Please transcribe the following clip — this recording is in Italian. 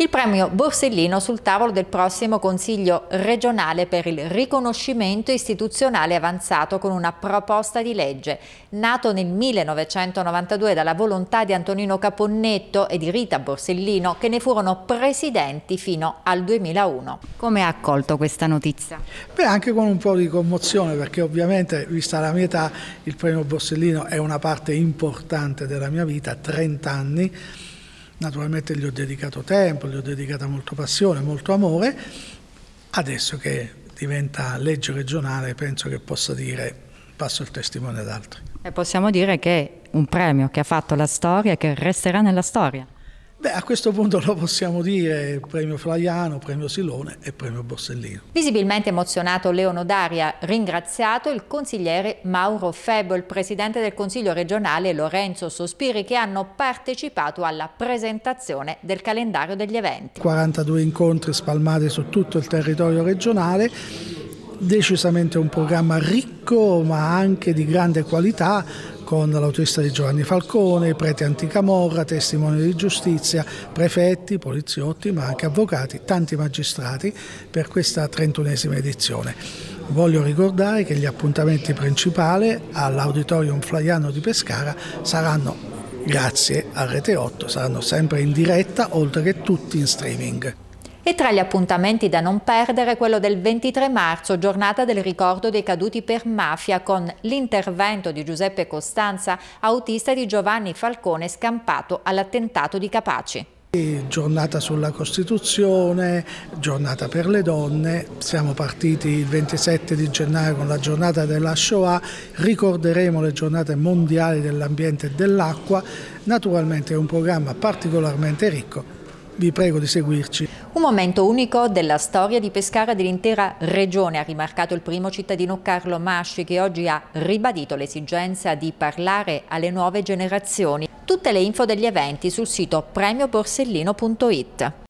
Il premio Borsellino sul tavolo del prossimo Consiglio regionale per il riconoscimento istituzionale avanzato con una proposta di legge. Nato nel 1992 dalla volontà di Antonino Caponnetto e di Rita Borsellino, che ne furono presidenti fino al 2001. Come ha accolto questa notizia? Beh, anche con un po' di commozione, perché ovviamente, vista la mia età, il premio Borsellino è una parte importante della mia vita, 30 anni Naturalmente gli ho dedicato tempo, gli ho dedicato molto passione, molto amore. Adesso che diventa legge regionale penso che possa dire passo il testimone ad altri. E possiamo dire che è un premio che ha fatto la storia e che resterà nella storia. Beh, a questo punto lo possiamo dire premio Flaiano, premio Silone e premio Borsellino. Visibilmente emozionato Leono Daria, ringraziato il consigliere Mauro Febbo, il presidente del Consiglio regionale Lorenzo Sospiri che hanno partecipato alla presentazione del calendario degli eventi. 42 incontri spalmati su tutto il territorio regionale decisamente un programma ricco ma anche di grande qualità con l'autista di Giovanni Falcone, preti anticamorra, testimoni di giustizia, prefetti, poliziotti, ma anche avvocati, tanti magistrati per questa 31esima edizione. Voglio ricordare che gli appuntamenti principali all'Auditorium Flaiano di Pescara saranno, grazie a Rete 8, saranno sempre in diretta oltre che tutti in streaming. E tra gli appuntamenti da non perdere quello del 23 marzo, giornata del ricordo dei caduti per mafia, con l'intervento di Giuseppe Costanza, autista di Giovanni Falcone scampato all'attentato di Capaci. Giornata sulla Costituzione, giornata per le donne, siamo partiti il 27 di gennaio con la giornata della Shoah, ricorderemo le giornate mondiali dell'ambiente e dell'acqua, naturalmente è un programma particolarmente ricco vi prego di seguirci. Un momento unico della storia di Pescara dell'intera regione, ha rimarcato il primo cittadino Carlo Masci che oggi ha ribadito l'esigenza di parlare alle nuove generazioni. Tutte le info degli eventi sul sito premioborsellino.it.